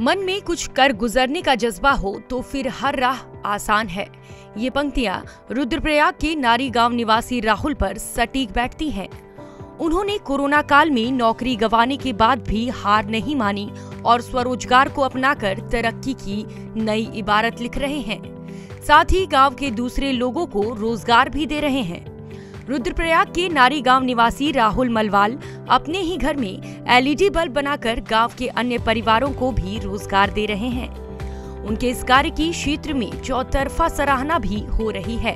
मन में कुछ कर गुजरने का जज्बा हो तो फिर हर राह आसान है। ये पंक्तियाँ रुद्रप्रयाग के नारी गाँव निवासी राहुल पर सटीक बैठती हैं। उन्होंने कोरोना काल में नौकरी गंवाने के बाद भी हार नहीं मानी और स्वरोजगार को अपनाकर तरक्की की नई इबारत लिख रहे हैं। साथ ही गाँव के दूसरे लोगों को रोज़गार भी दे रहे हैं। रुद्रप्रयाग के नारी गाँव निवासी राहुल मलवाल अपने ही घर में एलईडी बल्ब बनाकर गाँव के अन्य परिवारों को भी रोज़गार दे रहे हैं। उनके इस कार्य की क्षेत्र में चौतरफा सराहना भी हो रही है।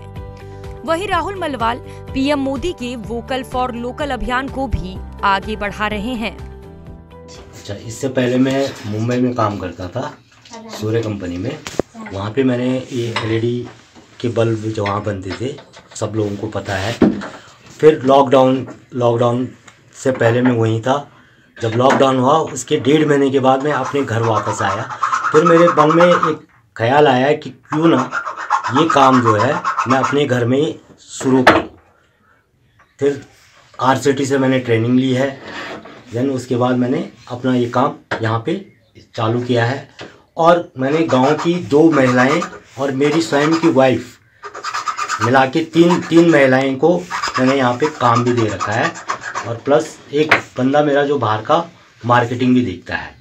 वहीं राहुल मलवाल, पीएम मोदी के वोकल फॉर लोकल अभियान को भी आगे बढ़ा रहे हैं। अच्छा इससे पहले मैं मुंबई में काम करता था, सूर्य कंपनी में। वहाँ पे मैंने ये एलईडी के बल्ब जो वहाँ बनते थे, सब लोगों को पता है। फिर लॉकडाउन लॉकडाउन से पहले मैं वहीं था। जब लॉकडाउन हुआ, उसके डेढ़ महीने के बाद मैं अपने घर वापस आया। फिर मेरे मन में एक ख्याल आया कि क्यों ना ये काम जो है, मैं अपने घर में ही शुरू करूँ। फिर आर से मैंने ट्रेनिंग ली है। देन उसके बाद मैंने अपना ये काम यहाँ पे चालू किया है। और मैंने गाँव की दो महिलाएँ और मेरी स्वयं की वाइफ मिला के तीन तीन महिलाएँ को मैंने यहाँ पे काम भी दे रखा है। और प्लस एक बंदा मेरा जो बाहर का मार्केटिंग भी देखता है।